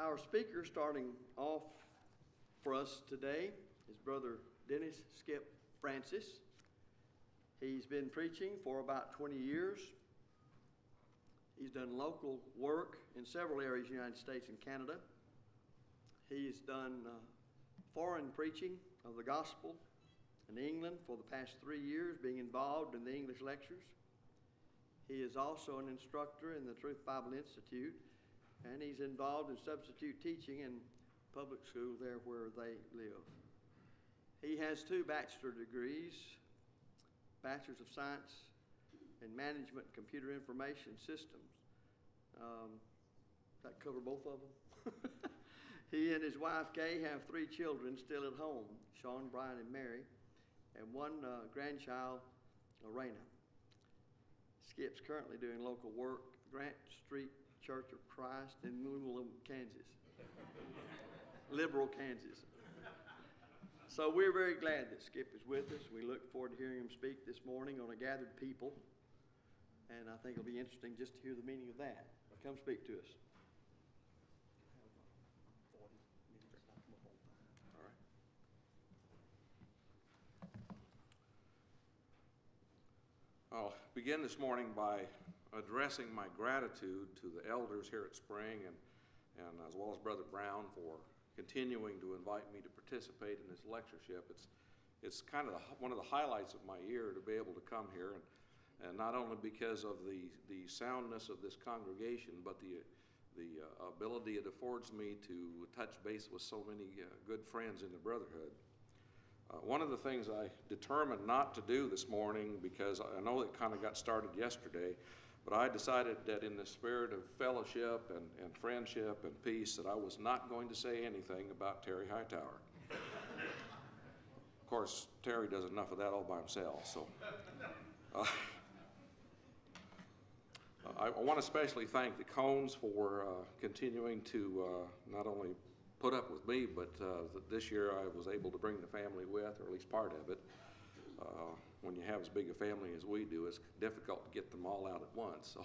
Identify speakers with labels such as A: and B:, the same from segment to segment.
A: Our speaker starting off for us today is Brother Dennis Skip Francis. He's been preaching for about 20 years. He's done local work in several areas of the United States and Canada. He's done uh, foreign preaching of the gospel in England for the past three years, being involved in the English lectures. He is also an instructor in the Truth Bible Institute, and he's involved in substitute teaching in public school there where they live. He has two bachelor degrees Bachelor's of Science in Management Computer Information Systems. Um, that cover both of them? he and his wife Kay have three children still at home Sean, Brian, and Mary, and one uh, grandchild, Lorena. Skip's currently doing local work, Grant Street Church of Christ in Louisville, Kansas. Liberal, Kansas. So we're very glad that Skip is with us. We look forward to hearing him speak this morning on a gathered people. And I think it'll be interesting just to hear the meaning of that. Come speak to us.
B: I'll begin this morning by addressing my gratitude to the elders here at Spring and, and as well as Brother Brown for continuing to invite me to participate in this lectureship. It's, it's kind of the, one of the highlights of my year to be able to come here, and, and not only because of the, the soundness of this congregation, but the, the uh, ability it affords me to touch base with so many uh, good friends in the brotherhood. Uh, one of the things I determined not to do this morning, because I know it kind of got started yesterday, but I decided that in the spirit of fellowship and, and friendship and peace, that I was not going to say anything about Terry Hightower. of course, Terry does enough of that all by himself, so. Uh, I, I want to especially thank the Cones for uh, continuing to uh, not only put up with me, but uh, this year I was able to bring the family with, or at least part of it. When you have as big a family as we do, it's difficult to get them all out at once. So,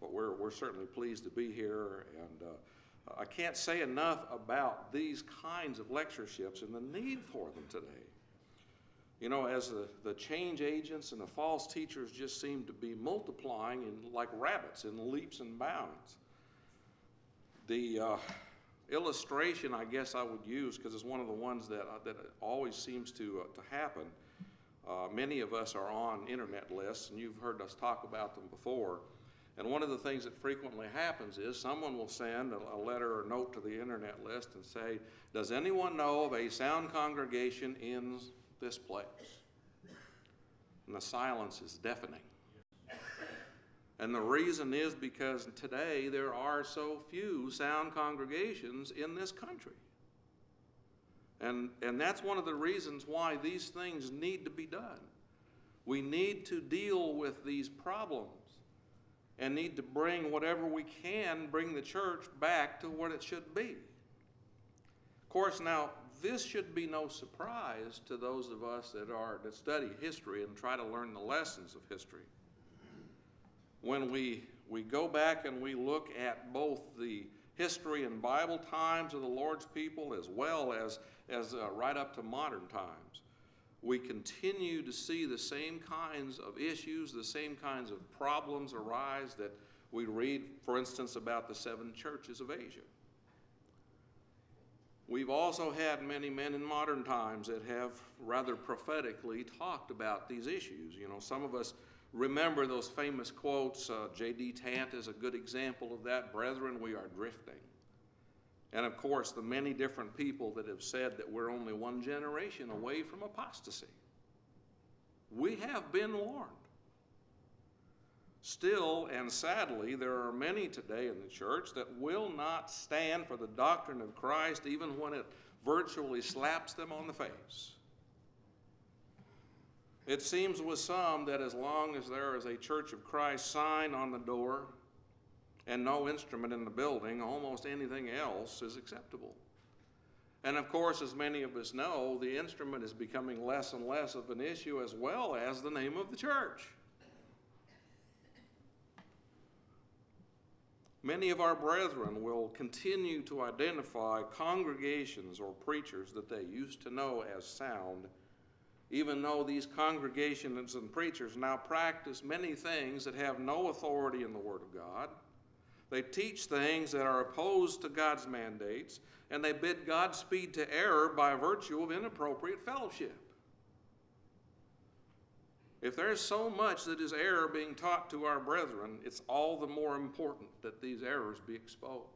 B: but we're, we're certainly pleased to be here, and uh, I can't say enough about these kinds of lectureships and the need for them today. You know, as the, the change agents and the false teachers just seem to be multiplying in, like rabbits in leaps and bounds. The uh, illustration I guess I would use, because it's one of the ones that, uh, that always seems to, uh, to happen, uh, many of us are on internet lists, and you've heard us talk about them before. And one of the things that frequently happens is someone will send a, a, letter or note to the internet list and say, Does anyone know of a sound congregation in this place? And the silence is deafening. And the reason is because today there are so few sound congregations in this country. And, and that's one of the reasons why these things need to be done. We need to deal with these problems and need to bring whatever we can, bring the church back to what it should be. Of course, now, this should be no surprise to those of us that, are, that study history and try to learn the lessons of history. When we, we go back and we look at both the history and Bible times of the Lord's people as well as as uh, right up to modern times. We continue to see the same kinds of issues, the same kinds of problems arise that we read, for instance, about the seven churches of Asia. We've also had many men in modern times that have rather prophetically talked about these issues. You know, some of us remember those famous quotes. Uh, J.D. Tant is a good example of that. Brethren, we are drifting. And of course, the many different people that have said that we're only one generation away from apostasy. We have been warned. Still, and sadly, there are many today in the church that will not stand for the doctrine of Christ even when it virtually slaps them on the face. It seems with some that as long as there is a Church of Christ sign on the door, and no instrument in the building, almost anything else is acceptable. And of course, as many of us know, the instrument is becoming less and less of an issue as well as the name of the church. Many of our brethren will continue to identify congregations or preachers that they used to know as sound, even though these congregations and preachers now practice many things that have no authority in the Word of God. They teach things that are opposed to God's mandates, and they bid Godspeed to error by virtue of inappropriate fellowship. If there's so much that is error being taught to our brethren, it's all the more important that these errors be exposed.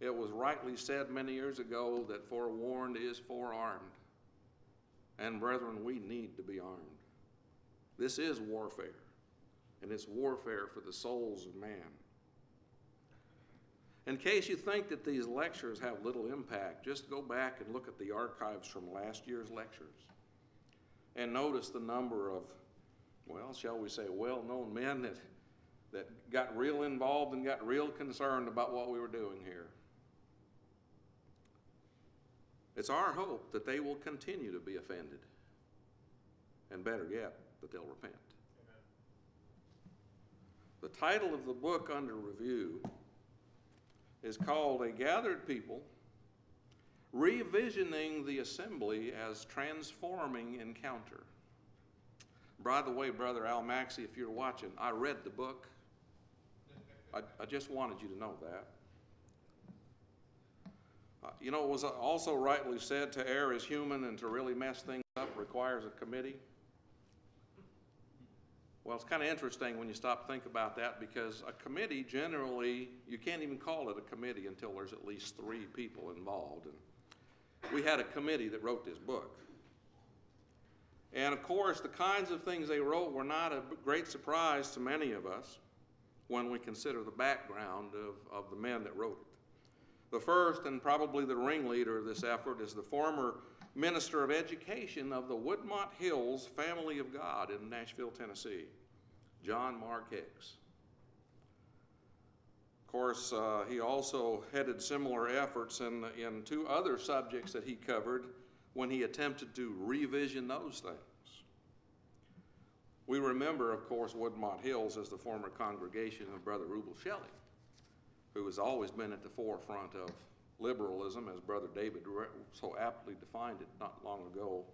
B: It was rightly said many years ago that forewarned is forearmed. And brethren, we need to be armed. This is warfare, and it's warfare for the souls of man. In case you think that these lectures have little impact, just go back and look at the archives from last year's lectures and notice the number of, well, shall we say, well known men that, that got real involved and got real concerned about what we were doing here. It's our hope that they will continue to be offended, and better yet, that they'll repent. The title of the book under review is called A Gathered People revisioning the assembly as transforming encounter. By the way, Brother Al Maxey, if you're watching, I read the book. I, I just wanted you to know that. Uh, you know, it was also rightly said to err is human and to really mess things up requires a committee. Well, it's kind of interesting when you stop to think about that because a committee generally, you can't even call it a committee until there's at least three people involved. And we had a committee that wrote this book. And of course, the kinds of things they wrote were not a great surprise to many of us when we consider the background of, of the men that wrote it. The first and probably the ringleader of this effort is the former minister of education of the Woodmont Hills Family of God in Nashville, Tennessee, John Mark Hicks Of course, uh, he also headed similar efforts in, in two other subjects that he covered when he attempted to revision those things. We remember, of course, Woodmont Hills as the former congregation of Brother Rubel Shelley, who has always been at the forefront of liberalism, as Brother David so aptly defined it not long ago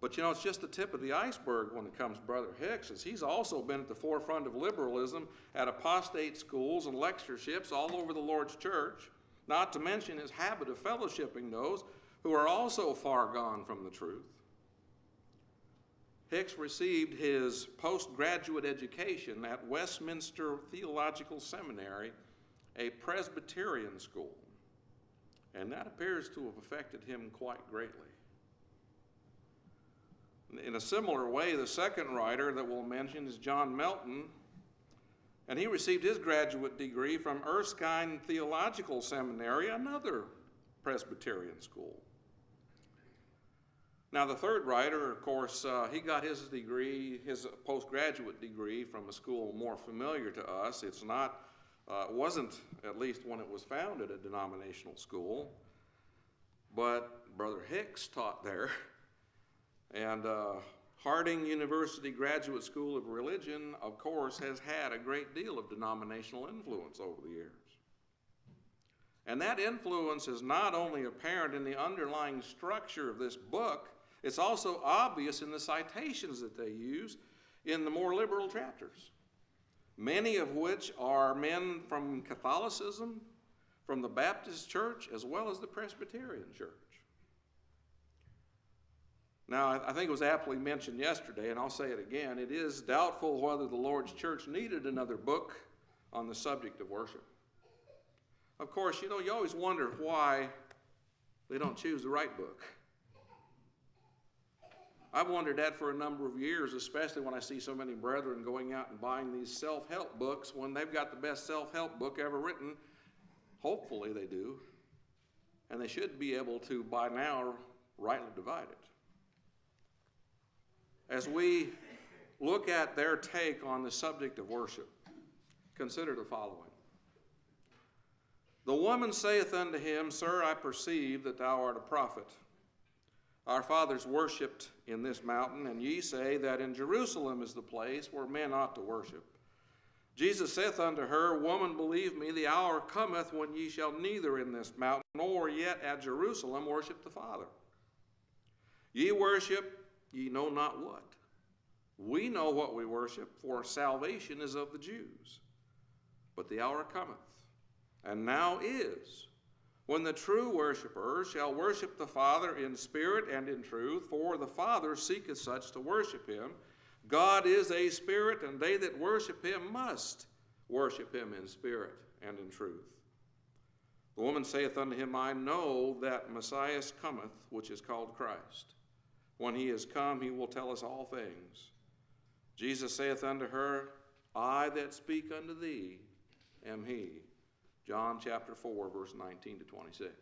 B: but you know, it's just the tip of the iceberg when it comes to Brother Hicks, as he's also been at the forefront of liberalism at apostate schools and lectureships all over the Lord's church, not to mention his habit of fellowshipping those who are also far gone from the truth. Hicks received his postgraduate education at Westminster Theological Seminary, a Presbyterian school, and that appears to have affected him quite greatly. In a similar way, the second writer that we'll mention is John Melton, and he received his graduate degree from Erskine Theological Seminary, another Presbyterian school. Now, the third writer, of course, uh, he got his degree, his postgraduate degree, from a school more familiar to us. It's not, uh, wasn't, at least when it was founded, a denominational school, but Brother Hicks taught there. And uh, Harding University Graduate School of Religion, of course, has had a great deal of denominational influence over the years. And that influence is not only apparent in the underlying structure of this book, it's also obvious in the citations that they use in the more liberal chapters, many of which are men from Catholicism, from the Baptist Church, as well as the Presbyterian Church. Now, I think it was aptly mentioned yesterday, and I'll say it again. It is doubtful whether the Lord's church needed another book on the subject of worship. Of course, you know, you always wonder why they don't choose the right book. I've wondered that for a number of years, especially when I see so many brethren going out and buying these self help books when they've got the best self help book ever written. Hopefully, they do. And they should be able to, by now, rightly divide it as we look at their take on the subject of worship, consider the following. The woman saith unto him, Sir, I perceive that thou art a prophet. Our fathers worshipped in this mountain, and ye say that in Jerusalem is the place where men ought to worship. Jesus saith unto her, Woman, believe me, the hour cometh when ye shall neither in this mountain nor yet at Jerusalem worship the Father. Ye worship, ye know not what. We know what we worship, for salvation is of the Jews. But the hour cometh, and now is, when the true worshippers shall worship the Father in spirit and in truth, for the Father seeketh such to worship him. God is a spirit, and they that worship him must worship him in spirit and in truth. The woman saith unto him, I know that Messiah cometh, which is called Christ. When he is come, he will tell us all things. Jesus saith unto her, I that speak unto thee am he. John chapter 4, verse 19 to 26.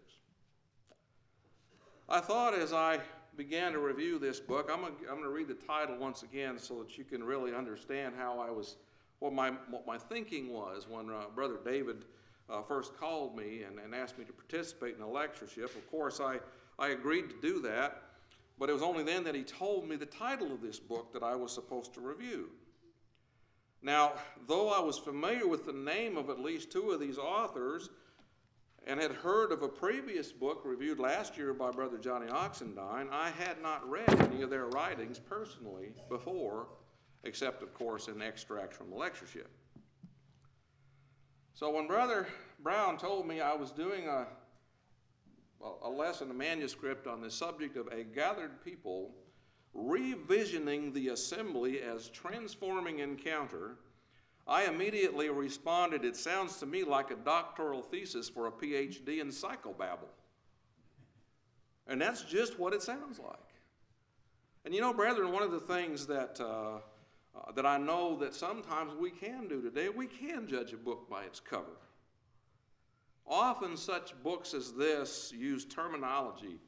B: I thought as I began to review this book, I'm going to read the title once again so that you can really understand how I was, what my, what my thinking was when uh, Brother David uh, first called me and, and asked me to participate in a lectureship. Of course, I, I agreed to do that, but it was only then that he told me the title of this book that I was supposed to review. Now, though I was familiar with the name of at least two of these authors, and had heard of a previous book reviewed last year by Brother Johnny Oxendine, I had not read any of their writings personally before, except, of course, in extracts from the lectureship. So when Brother Brown told me I was doing a, a lesson, a manuscript on the subject of a gathered people revisioning the assembly as transforming encounter, I immediately responded, It sounds to me like a doctoral thesis for a PhD in psychobabble. And that's just what it sounds like. And you know, brethren, one of the things that, uh, uh, that I know that sometimes we can do today, we can judge a book by its cover. Often, such books as this use terminology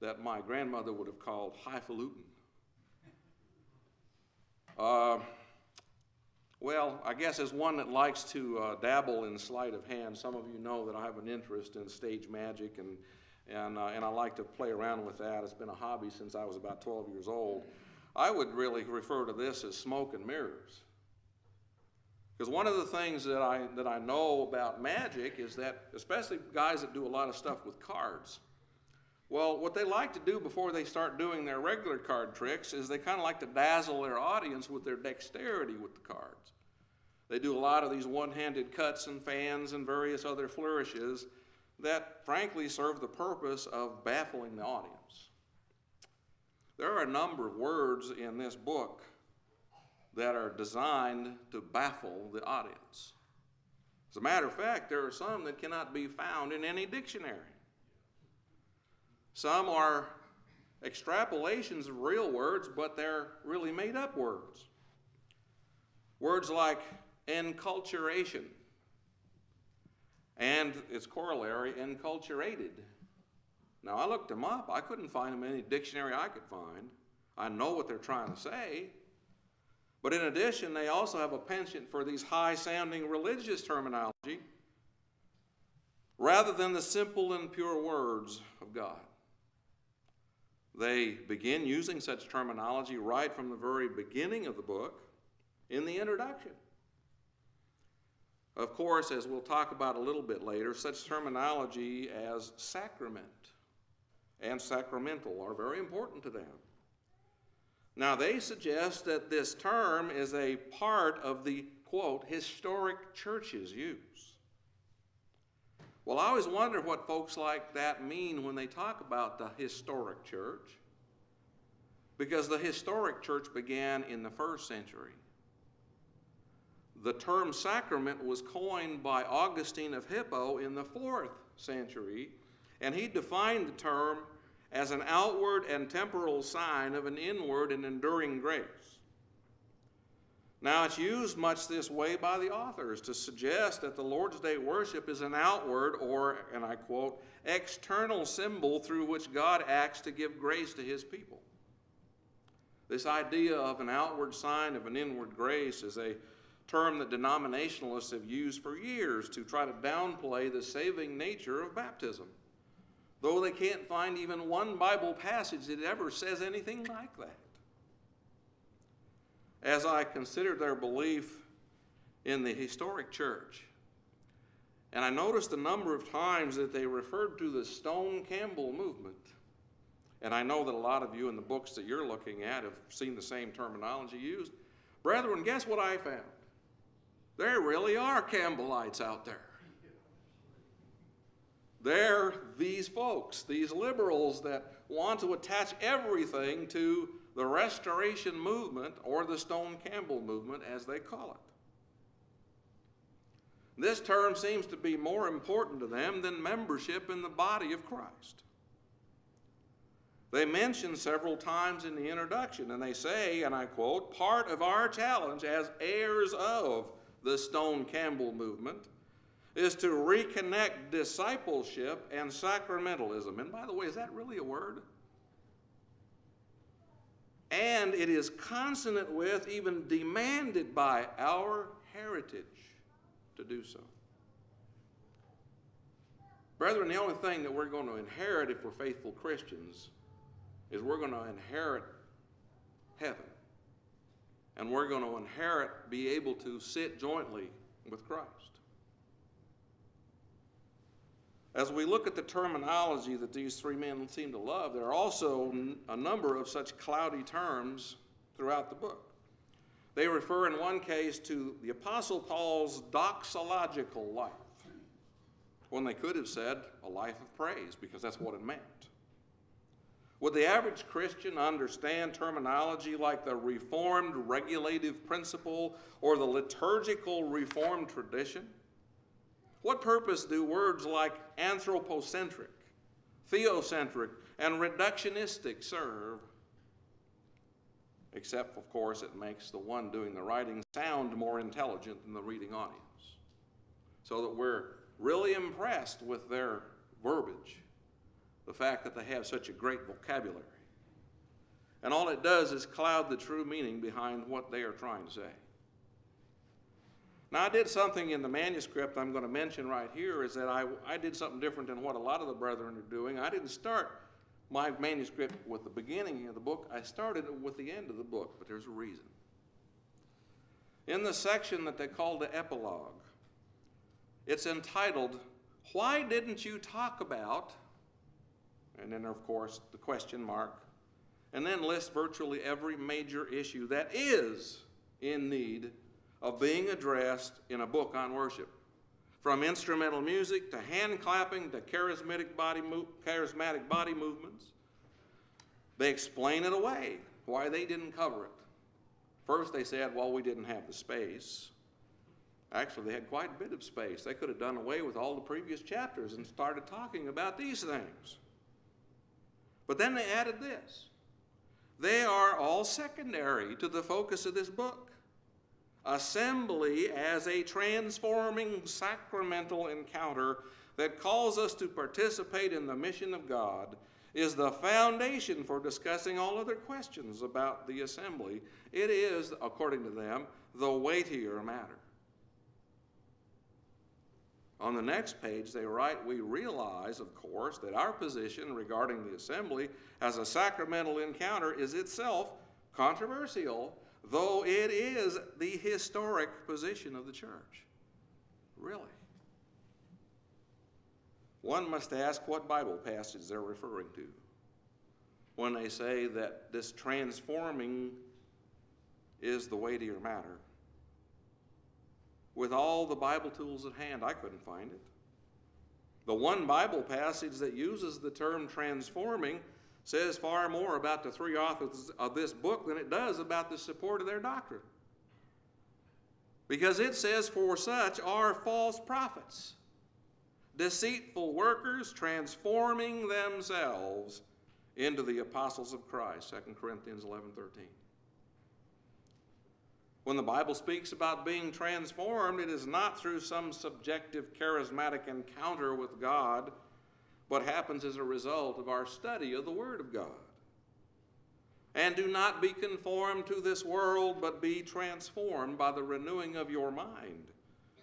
B: that my grandmother would have called highfalutin. Uh, well, I guess as one that likes to uh, dabble in sleight of hand, some of you know that I have an interest in stage magic and, and, uh, and I like to play around with that. It's been a hobby since I was about 12 years old. I would really refer to this as smoke and mirrors. Because one of the things that I, that I know about magic is that, especially guys that do a lot of stuff with cards, well, what they like to do before they start doing their regular card tricks is they kind of like to dazzle their audience with their dexterity with the cards. They do a lot of these one handed cuts and fans and various other flourishes that, frankly, serve the purpose of baffling the audience. There are a number of words in this book that are designed to baffle the audience. As a matter of fact, there are some that cannot be found in any dictionary. Some are extrapolations of real words, but they're really made up words. Words like enculturation and its corollary, enculturated. Now, I looked them up. I couldn't find them in any dictionary I could find. I know what they're trying to say. But in addition, they also have a penchant for these high sounding religious terminology rather than the simple and pure words of God. They begin using such terminology right from the very beginning of the book in the introduction. Of course, as we'll talk about a little bit later, such terminology as sacrament and sacramental are very important to them. Now, they suggest that this term is a part of the, quote, historic church's use. Well, I always wonder what folks like that mean when they talk about the historic church, because the historic church began in the first century. The term sacrament was coined by Augustine of Hippo in the fourth century, and he defined the term as an outward and temporal sign of an inward and enduring grace. Now, it's used much this way by the authors to suggest that the Lord's Day worship is an outward or, and I quote, external symbol through which God acts to give grace to his people. This idea of an outward sign of an inward grace is a term that denominationalists have used for years to try to downplay the saving nature of baptism, though they can't find even one Bible passage that ever says anything like that as I considered their belief in the historic church. And I noticed a number of times that they referred to the Stone Campbell movement. And I know that a lot of you in the books that you're looking at have seen the same terminology used. Brethren, guess what I found? There really are Campbellites out there. They're these folks, these liberals that want to attach everything to the Restoration Movement or the Stone Campbell Movement, as they call it. This term seems to be more important to them than membership in the body of Christ. They mention several times in the introduction, and they say, and I quote, part of our challenge as heirs of the Stone Campbell movement is to reconnect discipleship and sacramentalism. And by the way, is that really a word? And it is consonant with, even demanded by, our heritage to do so. Brethren, the only thing that we're going to inherit if we're faithful Christians is we're going to inherit heaven. And we're going to inherit, be able to sit jointly with Christ. As we look at the terminology that these three men seem to love, there are also a number of such cloudy terms throughout the book. They refer in one case to the Apostle Paul's doxological life, when they could have said a life of praise, because that's what it meant. Would the average Christian understand terminology like the Reformed regulative principle or the liturgical Reformed tradition? What purpose do words like anthropocentric, theocentric, and reductionistic serve? except, of course, it makes the one doing the writing sound more intelligent than the reading audience. So that we're really impressed with their verbiage, the fact that they have such a great vocabulary. And all it does is cloud the true meaning behind what they are trying to say. Now, I did something in the manuscript I'm going to mention right here is that I, I did something different than what a lot of the brethren are doing. I didn't start my manuscript with the beginning of the book. I started it with the end of the book, but there's a reason. In the section that they call the epilogue, it's entitled, Why Didn't You Talk About? And then, of course, the question mark, and then list virtually every major issue that is in need of being addressed in a book on worship. From instrumental music to hand clapping to charismatic body, charismatic body movements, they explain it away why they didn't cover it. First, they said, well, we didn't have the space. Actually, they had quite a bit of space. They could have done away with all the previous chapters and started talking about these things. But then they added this they are all secondary to the focus of this book assembly as a transforming sacramental encounter that calls us to participate in the mission of God is the foundation for discussing all other questions about the assembly. It is, according to them, the weightier matter. On the next page, they write, We realize, of course, that our position regarding the assembly as a sacramental encounter is itself controversial though it is the historic position of the church. Really? One must ask what Bible passage they're referring to when they say that this transforming is the weightier matter. With all the Bible tools at hand, I couldn't find it. The one Bible passage that uses the term transforming says far more about the three authors of this book than it does about the support of their doctrine. Because it says, For such are false prophets, deceitful workers, transforming themselves into the apostles of Christ. 2 Corinthians 11 13. When the Bible speaks about being transformed, it is not through some subjective charismatic encounter with God what happens as a result of our study of the Word of God. And do not be conformed to this world, but be transformed by the renewing of your mind,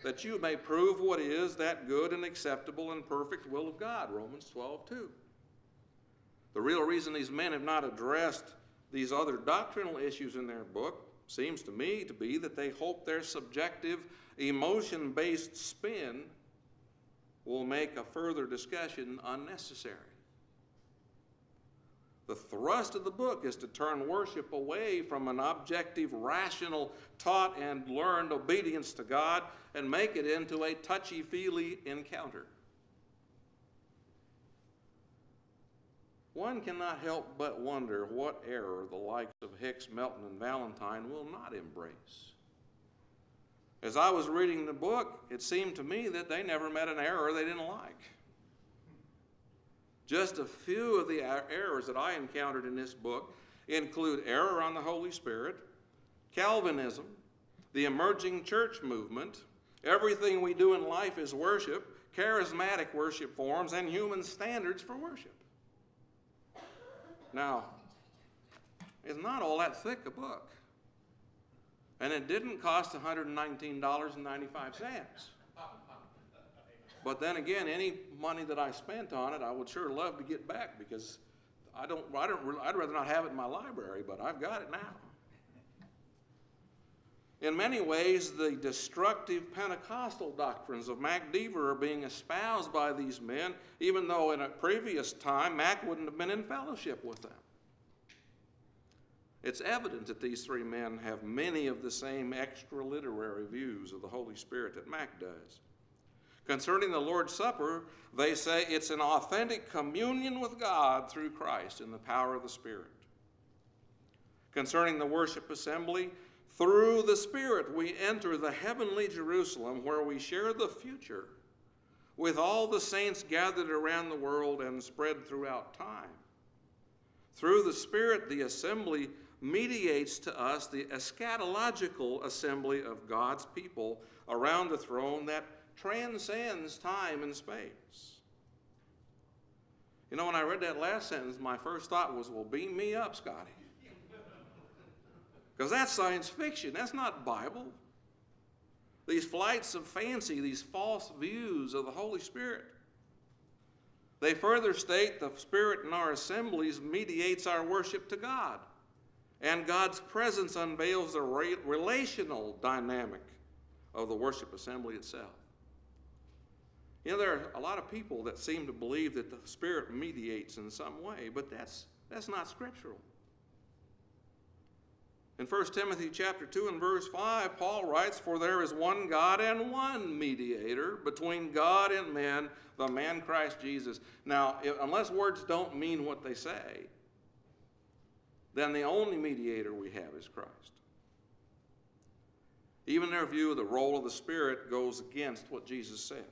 B: that you may prove what is that good and acceptable and perfect will of God. Romans 12, 2. The real reason these men have not addressed these other doctrinal issues in their book seems to me to be that they hope their subjective, emotion based spin will make a further discussion unnecessary. The thrust of the book is to turn worship away from an objective, rational, taught, and learned obedience to God and make it into a touchy feely encounter. One cannot help but wonder what error the likes of Hicks, Melton, and Valentine will not embrace. As I was reading the book, it seemed to me that they never met an error they didn't like. Just a few of the errors that I encountered in this book include error on the Holy Spirit, Calvinism, the emerging church movement, everything we do in life is worship, charismatic worship forms, and human standards for worship. Now, it's not all that thick a book. And it didn't cost $119.95. But then again, any money that I spent on it, I would sure love to get back because I don't, I don't, I'd rather not have it in my library, but I've got it now. In many ways, the destructive Pentecostal doctrines of Mac Deaver are being espoused by these men, even though in a previous time Mac wouldn't have been in fellowship with them. It's evident that these three men have many of the same extra literary views of the Holy Spirit that Mac does. Concerning the Lord's Supper, they say it's an authentic communion with God through Christ in the power of the Spirit. Concerning the worship assembly, through the Spirit we enter the heavenly Jerusalem where we share the future with all the saints gathered around the world and spread throughout time. Through the Spirit, the assembly mediates to us the eschatological assembly of God's people around the throne that transcends time and space. You know, when I read that last sentence, my first thought was, well, beam me up, Scotty. Because that's science fiction, that's not Bible. These flights of fancy, these false views of the Holy Spirit. They further state the Spirit in our assemblies mediates our worship to God, and God's presence unveils the relational dynamic of the worship assembly itself. You know, there are a lot of people that seem to believe that the Spirit mediates in some way, but that's, that's not scriptural. In 1 Timothy chapter 2 and verse 5, Paul writes, For there is one God and one mediator between God and men, the man Christ Jesus. Now, unless words don't mean what they say, then the only mediator we have is Christ. Even their view of the role of the Spirit goes against what Jesus said.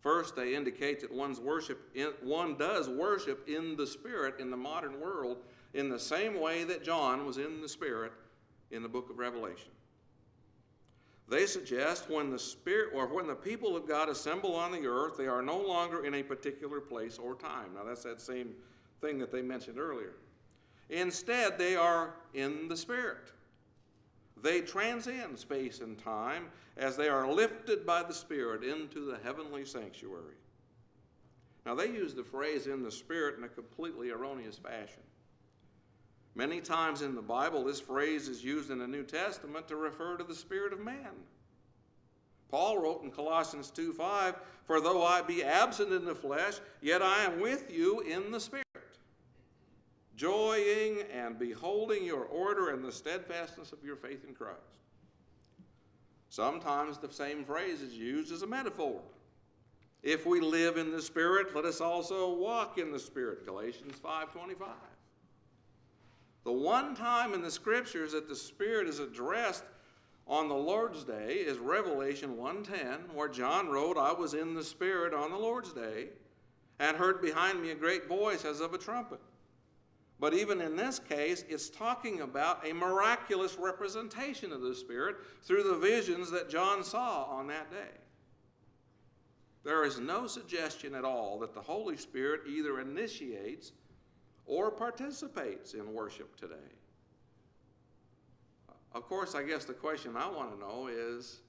B: First, they indicate that one's worship in, one does worship in the Spirit in the modern world in the same way that John was in the Spirit in the book of Revelation. They suggest when the Spirit or when the people of God assemble on the earth, they are no longer in a particular place or time. Now, that's that same thing that they mentioned earlier. Instead, they are in the Spirit. They transcend space and time as they are lifted by the Spirit into the heavenly sanctuary. Now, they use the phrase in the Spirit in a completely erroneous fashion. Many times in the Bible, this phrase is used in the New Testament to refer to the Spirit of man. Paul wrote in Colossians 2 5, For though I be absent in the flesh, yet I am with you in the Spirit joying and beholding your order and the steadfastness of your faith in Christ. Sometimes the same phrase is used as a metaphor. If we live in the Spirit, let us also walk in the Spirit. Galatians 5:25. The one time in the scriptures that the Spirit is addressed on the Lord's Day is Revelation 1:10, where John wrote, I was in the Spirit on the Lord's day, and heard behind me a great voice as of a trumpet. But even in this case, it's talking about a miraculous representation of the Spirit through the visions that John saw on that day. There is no suggestion at all that the Holy Spirit either initiates or participates in worship today. Of course, I guess the question I want to know is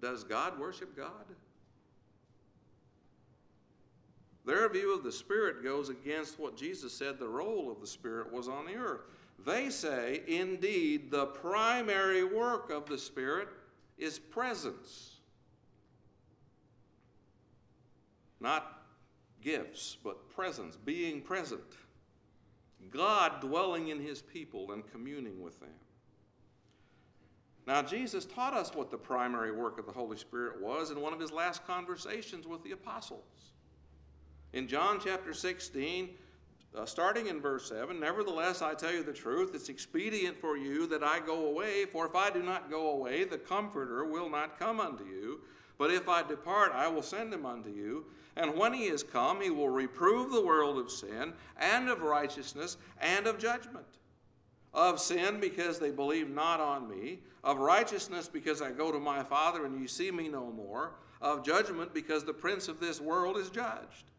B: does God worship God? Their view of the Spirit goes against what Jesus said the role of the Spirit was on the earth. They say, indeed, the primary work of the Spirit is presence. Not gifts, but presence, being present. God dwelling in his people and communing with them. Now, Jesus taught us what the primary work of the Holy Spirit was in one of his last conversations with the apostles. In John chapter 16, uh, starting in verse 7, Nevertheless, I tell you the truth, it's expedient for you that I go away, for if I do not go away, the Comforter will not come unto you. But if I depart, I will send him unto you. And when he is come, he will reprove the world of sin, and of righteousness, and of judgment. Of sin, because they believe not on me. Of righteousness, because I go to my Father, and you see me no more. Of judgment, because the prince of this world is judged.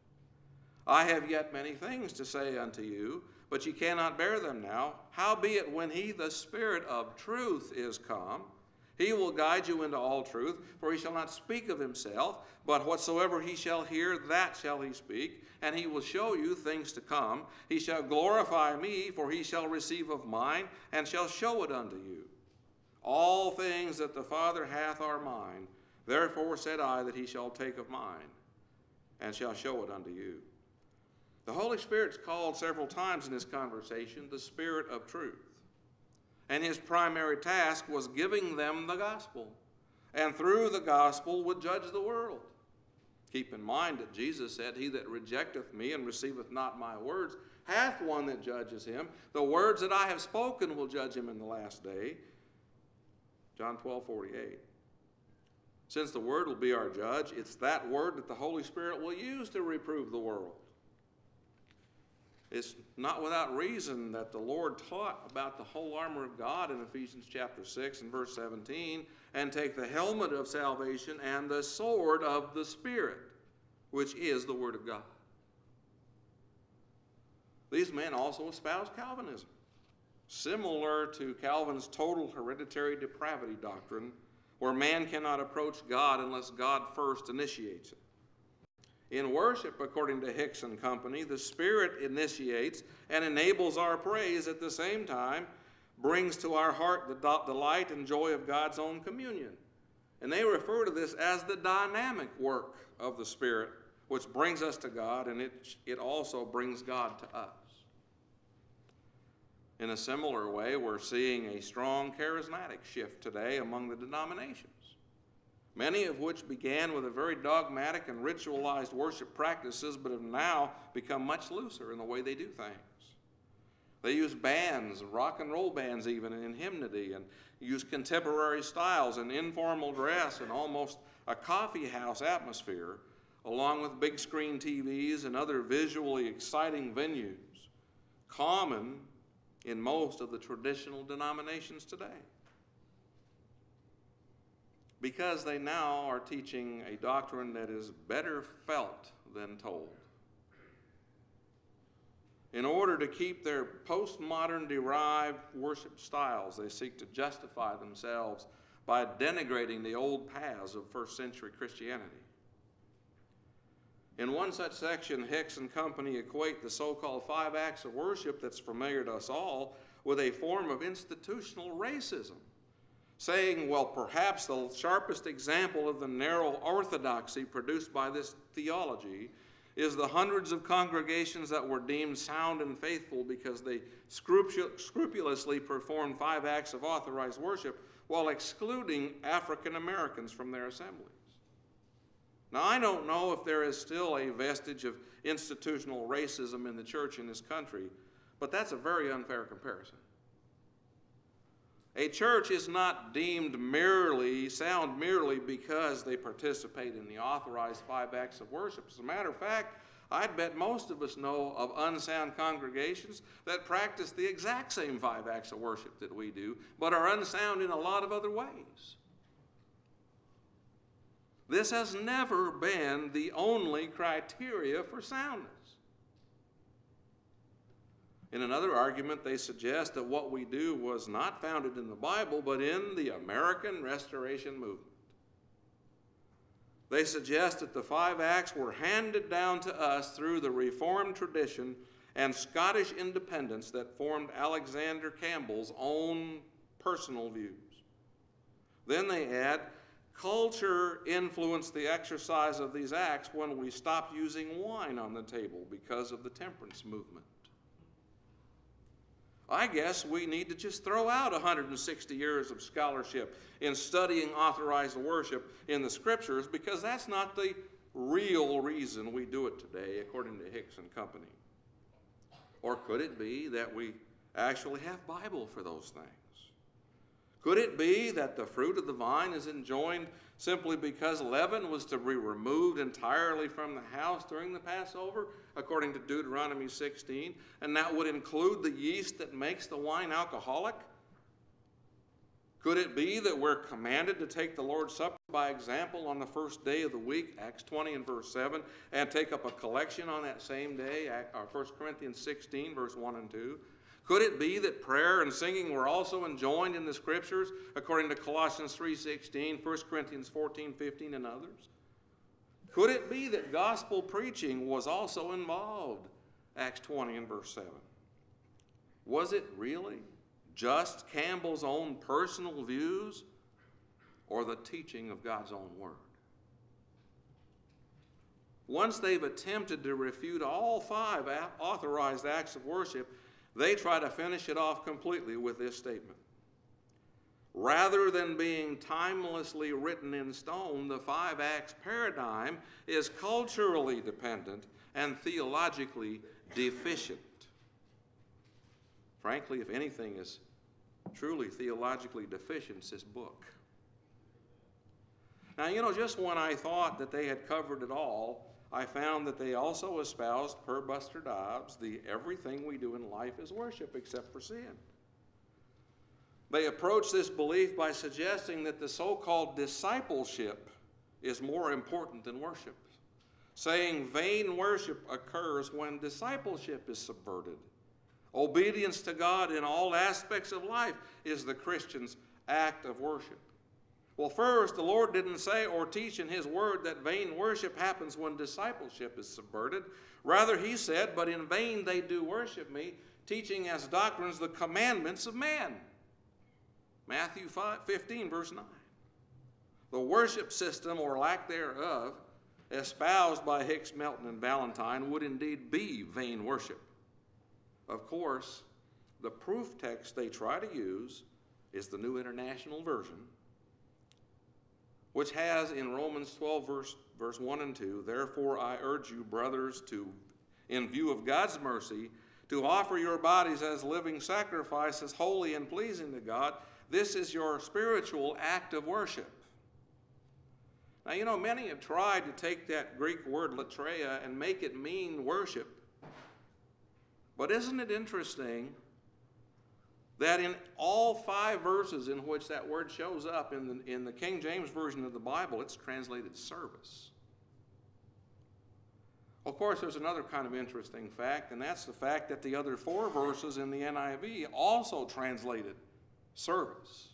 B: I have yet many things to say unto you, but ye cannot bear them now. Howbeit, when he, the Spirit of truth, is come, he will guide you into all truth, for he shall not speak of himself, but whatsoever he shall hear, that shall he speak, and he will show you things to come. He shall glorify me, for he shall receive of mine, and shall show it unto you. All things that the Father hath are mine. Therefore said I that he shall take of mine, and shall show it unto you. The Holy Spirit's called several times in this conversation the Spirit of truth and his primary task was giving them the gospel, and through the gospel would judge the world. Keep in mind that Jesus said, He that rejecteth me and receiveth not my words hath one that judges him. The words that I have spoken will judge him in the last day. John 12, 48. Since the word will be our judge, it's that word that the Holy Spirit will use to reprove the world. It's not without reason that the Lord taught about the whole armor of God in Ephesians chapter 6 and verse 17 and take the helmet of salvation and the sword of the Spirit, which is the Word of God. These men also espouse Calvinism, similar to Calvin's total hereditary depravity doctrine, where man cannot approach God unless God first initiates it. In worship, according to Hicks and Company, the Spirit initiates and enables our praise at the same time, brings to our heart the delight and joy of God's own communion. And they refer to this as the dynamic work of the Spirit, which brings us to God and it, it also brings God to us. In a similar way, we're seeing a strong charismatic shift today among the denominations many of which began with a very dogmatic and ritualized worship practices, but have now become much looser in the way they do things. They use bands, rock and roll bands even, in hymnody, and use contemporary styles and informal dress and almost a coffee house atmosphere, along with big screen TVs and other visually exciting venues, common in most of the traditional denominations today because they now are teaching a doctrine that is better felt than told. In order to keep their postmodern derived worship styles, they seek to justify themselves by denigrating the old paths of first century Christianity. In one such section, Hicks and company equate the so called five acts of worship that's familiar to us all with a form of institutional racism saying, well, perhaps the sharpest example of the narrow orthodoxy produced by this theology is the hundreds of congregations that were deemed sound and faithful because they scrupulously performed five acts of authorized worship while excluding African Americans from their assemblies. Now, I don't know if there is still a vestige of institutional racism in the church in this country, but that's a very unfair comparison. A church is not deemed merely sound merely because they participate in the authorized five acts of worship. As a matter of fact, I'd bet most of us know of unsound congregations that practice the exact same five acts of worship that we do, but are unsound in a lot of other ways. This has never been the only criteria for soundness. In another argument, they suggest that what we do was not founded in the Bible, but in the American Restoration Movement. They suggest that the five acts were handed down to us through the Reformed tradition and Scottish Independents that formed Alexander Campbell's own personal views. Then they add, culture influenced the exercise of these acts when we stopped using wine on the table because of the temperance movement. I guess we need to just throw out 160 years of scholarship in studying authorized worship in the scriptures because that's not the real reason we do it today, according to Hicks and Company. Or could it be that we actually have Bible for those things? Could it be that the fruit of the vine is enjoined simply because leaven was to be removed entirely from the house during the Passover, according to Deuteronomy 16, and that would include the yeast that makes the wine alcoholic? Could it be that we're commanded to take the Lord's Supper by example on the first day of the week, Acts 20 and verse 7, and take up a collection on that same day, 1 uh, Corinthians 16, verse 1 and 2? Could it be that prayer and singing were also enjoined in the scriptures according to Colossians 3:16, 1 Corinthians 14:15 and others? Could it be that gospel preaching was also involved? Acts 20 and verse 7. Was it really just Campbell's own personal views or the teaching of God's own word? Once they've attempted to refute all five authorized acts of worship, they try to finish it off completely with this statement. Rather than being timelessly written in stone, the five acts paradigm is culturally dependent and theologically deficient. Frankly, if anything is truly theologically deficient, it's this book. Now, you know, just when I thought that they had covered it all, I found that they also espoused, per Buster Dobbs, the everything we do in life is worship except for sin. They approach this belief by suggesting that the so called discipleship is more important than worship, saying vain worship occurs when discipleship is subverted. Obedience to God in all aspects of life is the Christian's act of worship. Well, first, the Lord didn't say or teach in His Word that vain worship happens when discipleship is subverted. Rather, He said, But in vain they do worship me, teaching as doctrines the commandments of man. Matthew 5, 15, verse 9. The worship system, or lack thereof, espoused by Hicks, Melton, and Valentine, would indeed be vain worship. Of course, the proof text they try to use is the New International Version which has in Romans 12, verse, verse 1 and 2, Therefore I urge you, brothers, to, in view of God's mercy, to offer your bodies as living sacrifices, holy and pleasing to God. This is your spiritual act of worship. Now, you know, many have tried to take that Greek word latreia and make it mean worship. But isn't it interesting that in all five verses in which that word shows up in the, in the King James Version of the Bible, it's translated service. Of course, there's another kind of interesting fact, and that's the fact that the other four verses in the NIV also translated service.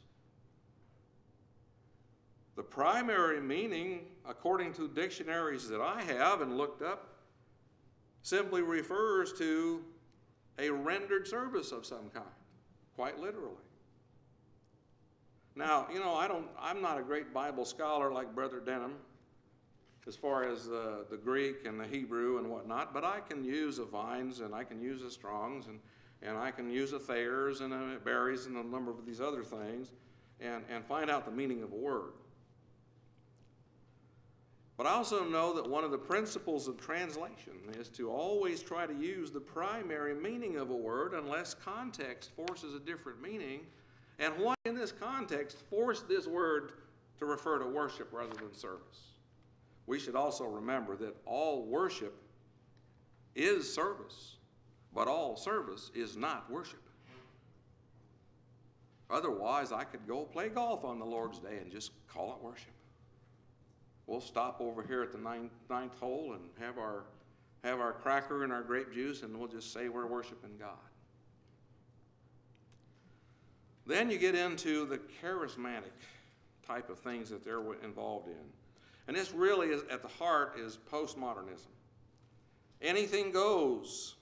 B: The primary meaning, according to dictionaries that I have and looked up, simply refers to a rendered service of some kind quite literally. Now, you know, I don't, I'm not a great Bible scholar like Brother Denham as far as uh, the Greek and the Hebrew and whatnot, but I can use a Vines and I can use a Strongs and, and I can use a Thayer's and a Berry's and a number of these other things and, and find out the meaning of a word. But I also know that one of the principles of translation is to always try to use the primary meaning of a word unless context forces a different meaning. And what in this context forced this word to refer to worship rather than service? We should also remember that all worship is service, but all service is not worship. Otherwise, I could go play golf on the Lord's day and just call it worship we'll stop over here at the ninth, ninth hole and have our, have our cracker and our grape juice, and we'll just say we're worshiping God. Then you get into the charismatic type of things that they're involved in. And this really is at the heart is postmodernism. Anything goes.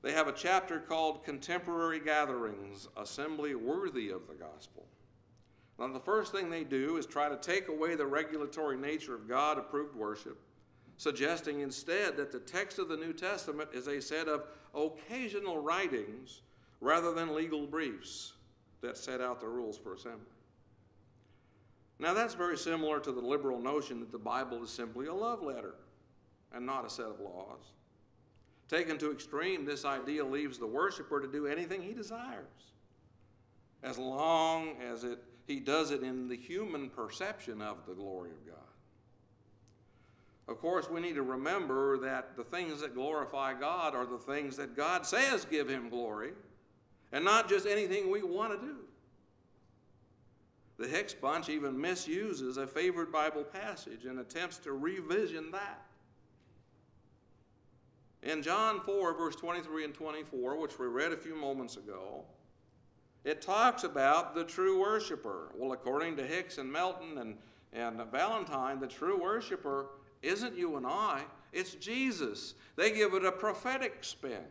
B: They have a chapter called Contemporary Gatherings, Assembly Worthy of the Gospel. Now, the first thing they do is try to take away the regulatory nature of God approved worship, suggesting instead that the text of the New Testament is a set of occasional writings rather than legal briefs that set out the rules for assembly. Now, that's very similar to the liberal notion that the Bible is simply a love letter and not a set of laws. Taken to extreme, this idea leaves the worshiper to do anything he desires, as long as it, he does it in the human perception of the glory of God. Of course, we need to remember that the things that glorify God are the things that God says give him glory, and not just anything we want to do. The Hicks Bunch even misuses a favorite Bible passage and attempts to revision that. In John 4, verse 23 and 24, which we read a few moments ago, it talks about the true worshiper. Well, according to Hicks and Melton and, and Valentine, the true worshiper isn't you and I, it's Jesus. They give it a prophetic spin.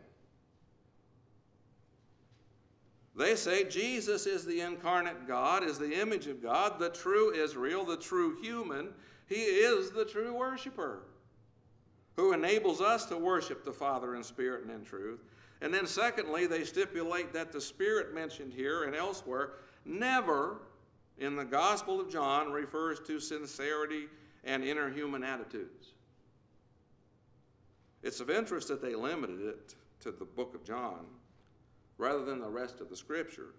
B: They say Jesus is the incarnate God, is the image of God, the true Israel, the true human. He is the true worshiper who enables us to worship the Father in spirit and in truth. And then, secondly, they stipulate that the Spirit mentioned here and elsewhere never in the Gospel of John refers to sincerity and inner human attitudes. It's of interest that they limited it to the book of John rather than the rest of the Scriptures.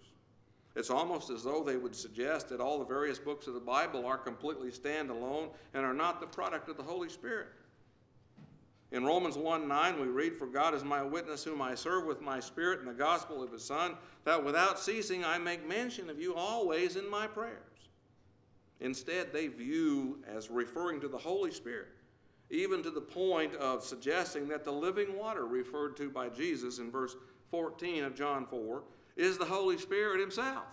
B: It's almost as though they would suggest that all the various books of the Bible are completely standalone and are not the product of the Holy Spirit. In Romans 1 9, we read, For God is my witness, whom I serve with my spirit in the gospel of his Son, that without ceasing I make mention of you always in my prayers. Instead, they view as referring to the Holy Spirit, even to the point of suggesting that the living water referred to by Jesus in verse 14 of John 4 is the Holy Spirit himself.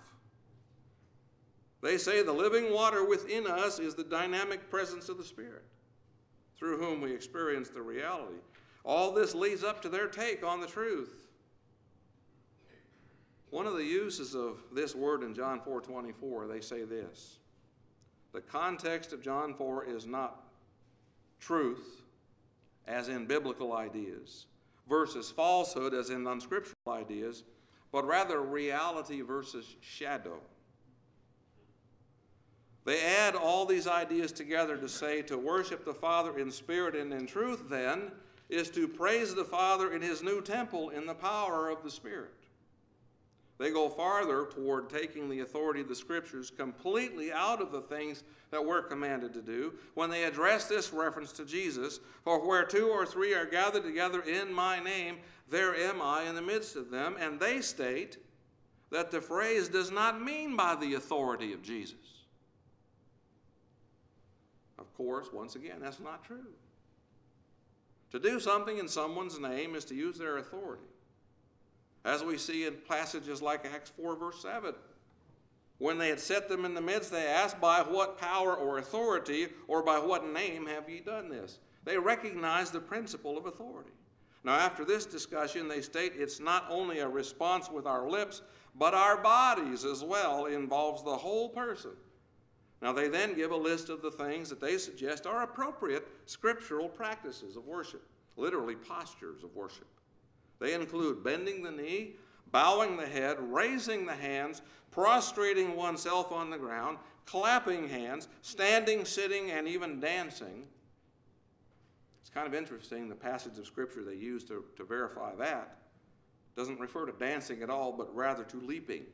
B: They say the living water within us is the dynamic presence of the Spirit through whom we experience the reality. All this leads up to their take on the truth. One of the uses of this word in John 4:24, they say this. The context of John 4 is not truth as in biblical ideas versus falsehood as in unscriptural ideas, but rather reality versus shadow. They add all these ideas together to say to worship the Father in spirit and in truth, then, is to praise the Father in his new temple in the power of the Spirit. They go farther toward taking the authority of the Scriptures completely out of the things that we're commanded to do when they address this reference to Jesus For where two or three are gathered together in my name, there am I in the midst of them. And they state that the phrase does not mean by the authority of Jesus. Of course, once again, that's not true. To do something in someone's name is to use their authority. As we see in passages like Acts 4, verse 7. When they had set them in the midst, they asked, By what power or authority, or by what name have ye done this? They recognize the principle of authority. Now, after this discussion, they state it's not only a response with our lips, but our bodies as well involves the whole person. Now, they then give a list of the things that they suggest are appropriate scriptural practices of worship, literally postures of worship. They include bending the knee, bowing the head, raising the hands, prostrating oneself on the ground, clapping hands, standing, sitting, and even dancing. It's kind of interesting the passage of Scripture they use to, to verify that doesn't refer to dancing at all, but rather to leaping.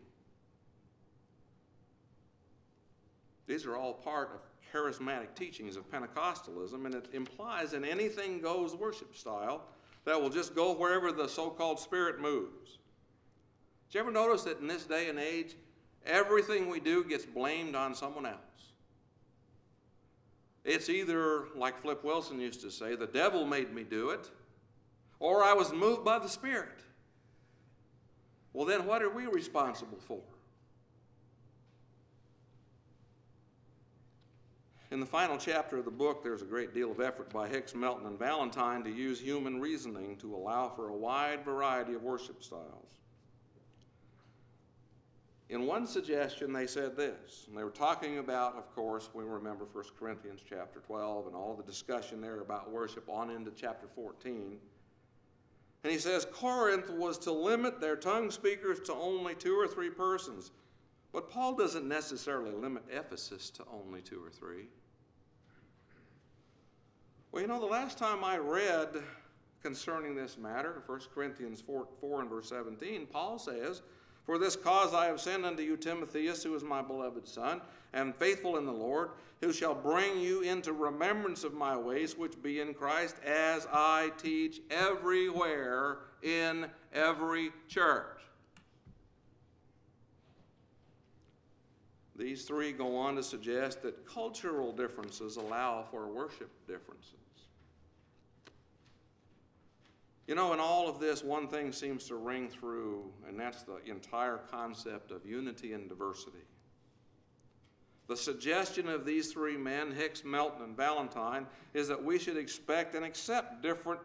B: These are all part of charismatic teachings of Pentecostalism, and it implies an anything goes worship style that will just go wherever the so called Spirit moves. Did you ever notice that in this day and age, everything we do gets blamed on someone else? It's either, like Flip Wilson used to say, the devil made me do it, or I was moved by the Spirit. Well, then what are we responsible for? In the final chapter of the book, there's a great deal of effort by Hicks, Melton, and Valentine to use human reasoning to allow for a wide variety of worship styles. In one suggestion, they said this, and they were talking about, of course, we remember 1 Corinthians chapter 12 and all the discussion there about worship on into chapter 14. And he says Corinth was to limit their tongue speakers to only two or three persons. But Paul doesn't necessarily limit Ephesus to only two or three. Well, you know, the last time I read concerning this matter, 1 Corinthians 4, 4 and verse 17, Paul says, For this cause I have sent unto you Timotheus, who is my beloved son, and faithful in the Lord, who shall bring you into remembrance of my ways which be in Christ, as I teach everywhere in every church. These three go on to suggest that cultural differences allow for worship differences. You know, in all of this, one thing seems to ring through, and that's the entire concept of unity and diversity. The suggestion of these three men, Hicks, Melton, and Valentine, is that we should expect and accept different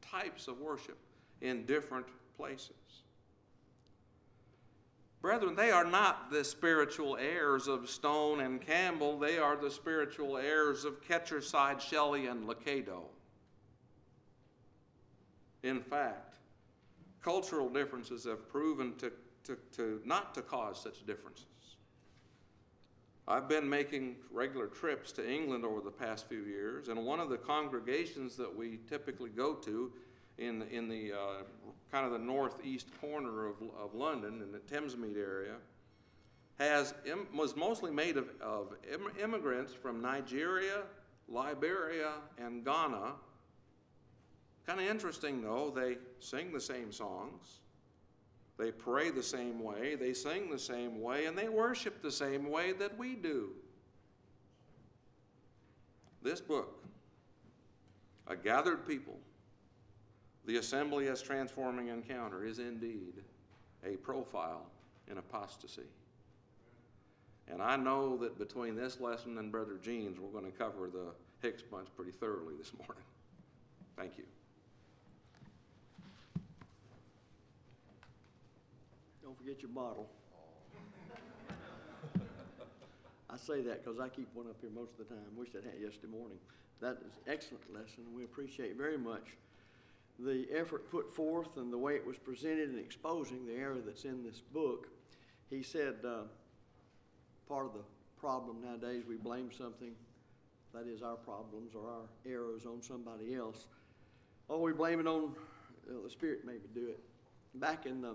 B: types of worship in different places. Brethren, they are not the spiritual heirs of Stone and Campbell. They are the spiritual heirs of Ketcherside, Shelly, and Lucado. In fact, cultural differences have proven to, to, to not to cause such differences. I've been making regular trips to England over the past few years, and one of the congregations that we typically go to in, in the uh, kind of the northeast corner of, of London, in the Thamesmead area, has, was mostly made of, of immigrants from Nigeria, Liberia, and Ghana. Kind of interesting, though, they sing the same songs, they pray the same way, they sing the same way, and they worship the same way that we do. This book, A Gathered People, the assembly as transforming encounter is indeed a profile in apostasy. And I know that between this lesson and Brother Gene's, we're going to cover the Hicks bunch pretty thoroughly this morning. Thank you.
A: Don't forget your bottle. I say that because I keep one up here most of the time. Wish I'd had yesterday morning. That is an excellent lesson, we appreciate very much the effort put forth and the way it was presented in exposing the error that's in this book. He said uh, part of the problem nowadays we blame something that is our problems or our errors on somebody else. Oh, we blame it on uh, the Spirit maybe do it. Back in the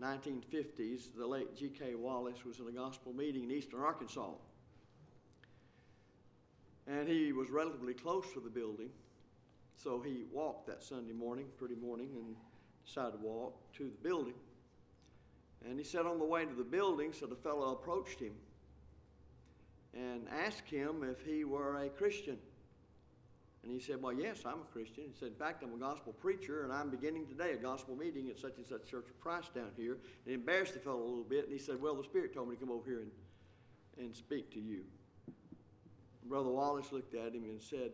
A: 1950s, the late G.K. Wallace was in a gospel meeting in eastern Arkansas. And he was relatively close to the building. So he walked that Sunday morning, pretty morning, and decided to walk to the building. And he said on the way to the building, so the fellow approached him and asked him if he were a Christian. And he said, Well, yes, I'm a Christian. He said, In fact, I'm a gospel preacher, and I'm beginning today a gospel meeting at such and such Church of Christ down here. And he embarrassed the fellow a little bit, and he said, Well, the Spirit told me to come over here and, and speak to you. Brother Wallace looked at him and said,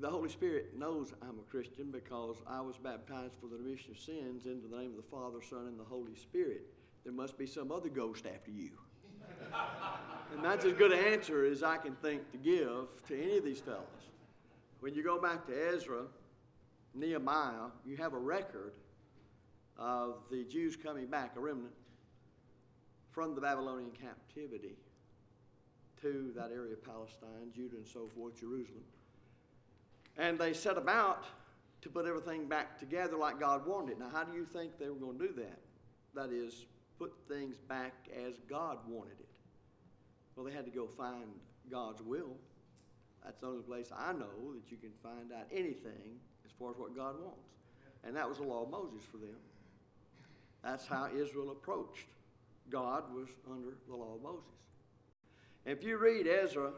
A: the Holy Spirit knows I'm a Christian because I was baptized for the remission of sins into the name of the Father, Son, and the Holy Spirit. There must be some other ghost after you. and that's as good an answer as I can think to give to any of these fellows. When you go back to Ezra, Nehemiah, you have a record of the Jews coming back, a remnant, from the Babylonian captivity to that area of Palestine, Judah, and so forth, Jerusalem. And they set about to put everything back together like God wanted. Now, how do you think they were going to do that? That is, put things back as God wanted it. Well, they had to go find God's will. That's the only place I know that you can find out anything as far as what God wants. And that was the law of Moses for them. That's how Israel approached. God was under the law of Moses. If you read Ezra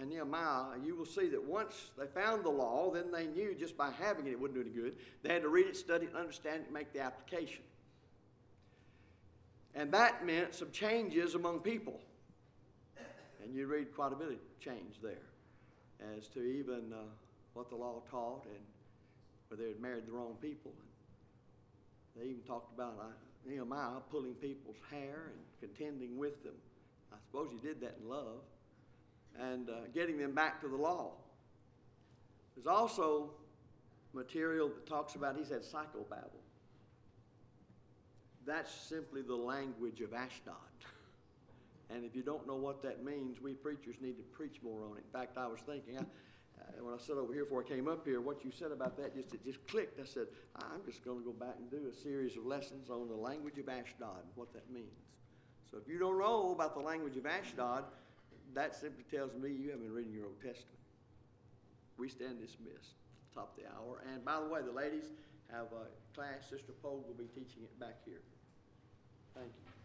A: and Nehemiah, you will see that once they found the law, then they knew just by having it, it wouldn't do any good. They had to read it, study it, understand it, make the application. And that meant some changes among people. And you read quite a bit of change there as to even uh, what the law taught and whether they had married the wrong people. They even talked about uh, Nehemiah pulling people's hair and contending with them. I suppose he did that in love. And uh, getting them back to the law. There's also material that talks about, he said, psychobabble. That's simply the language of Ashdod. And if you don't know what that means, we preachers need to preach more on it. In fact, I was thinking, I, uh, when I sat over here before I came up here, what you said about that just it just clicked. I said, I'm just going to go back and do a series of lessons on the language of Ashdod and what that means. So if you don't know about the language of Ashdod, that simply tells me you haven't been reading your Old Testament. We stand dismissed. Top of the hour. And by the way, the ladies have a class. Sister Pogue will be teaching it back here. Thank you.